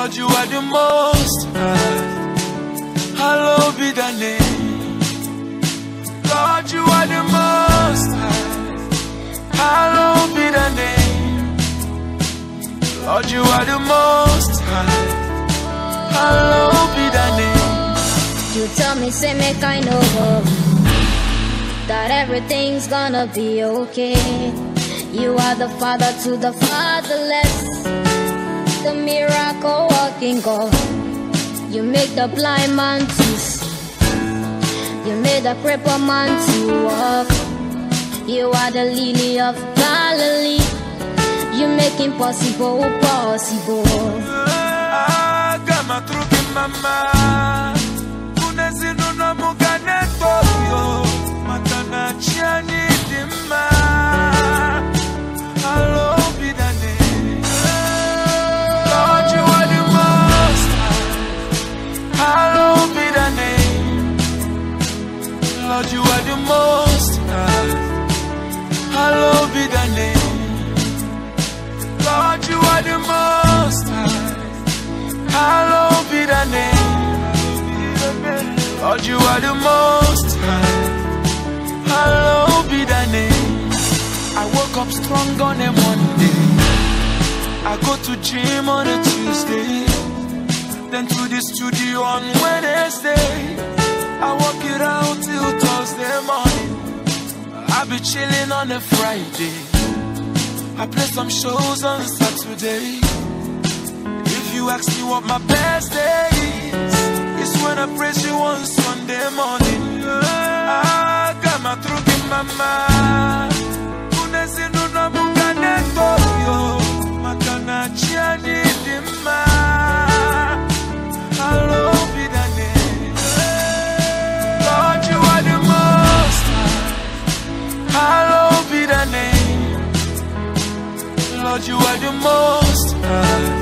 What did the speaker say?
Lord, you are the most high. Hallowed be thy name. Lord, you are the most high. Hallowed be thy name. Lord, you are the most high. Hallowed be thy name. You tell me, say, make I know that everything's gonna be okay. You are the father to the fatherless, the miracle working God. You make the blind man to see, you made the crippled man to walk. You are the lily of Galilee, you make impossible possible. Name Lord you are the most high Hallowed be thy name. Lord, you are the most high. Hallowed be thy name. I woke up strong on a Monday. I go to gym on a Tuesday. Then to the studio on Wednesday. I walk it out till Thursday morning. I be chilling on a Friday. I play some shows on Saturday. If you ask me what my best day is, it's when I praise you on Sunday morning. Ah, got my throat in my mind. Unezinu na mugane tokyo, makana chiani dima. Be the name. Lord, you are the most. You are the most.